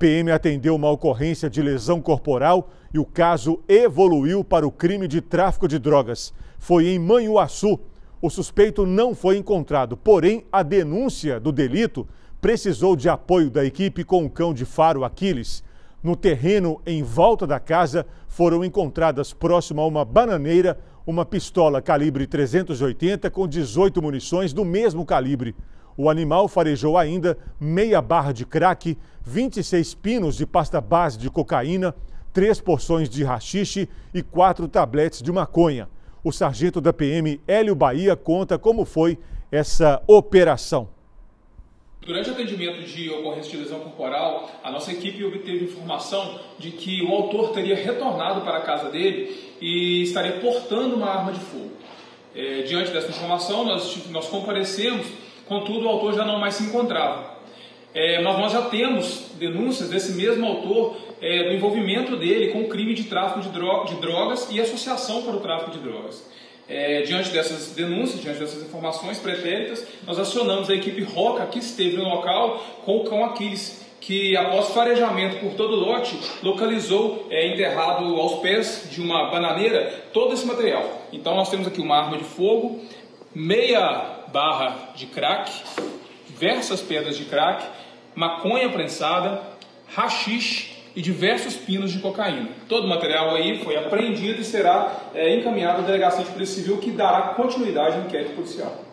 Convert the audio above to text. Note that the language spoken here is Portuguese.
PM atendeu uma ocorrência de lesão corporal e o caso evoluiu para o crime de tráfico de drogas. Foi em Manhuaçu. O suspeito não foi encontrado, porém a denúncia do delito precisou de apoio da equipe com o cão de faro Aquiles. No terreno em volta da casa foram encontradas próximo a uma bananeira uma pistola calibre 380 com 18 munições do mesmo calibre. O animal farejou ainda meia barra de crack, 26 pinos de pasta base de cocaína, três porções de rachixe e quatro tabletes de maconha. O sargento da PM, Hélio Bahia, conta como foi essa operação. Durante o atendimento de ocorrência de lesão corporal, a nossa equipe obteve informação de que o autor teria retornado para a casa dele e estaria portando uma arma de fogo. É, diante dessa informação, nós, nós comparecemos, contudo, o autor já não mais se encontrava. É, mas nós já temos denúncias desse mesmo autor é, do envolvimento dele com o crime de tráfico de, de drogas e associação para o tráfico de drogas. É, diante dessas denúncias, diante dessas informações pretéritas, nós acionamos a equipe Roca, que esteve no local com o cão Aquiles, que após farejamento por todo o lote, localizou é, enterrado aos pés de uma bananeira todo esse material. Então nós temos aqui uma arma de fogo, meia barra de crack, diversas pedras de crack, maconha prensada, rachixe e diversos pinos de cocaína. Todo o material aí foi apreendido e será é, encaminhado à delegacia de polícia civil que dará continuidade ao inquérito policial.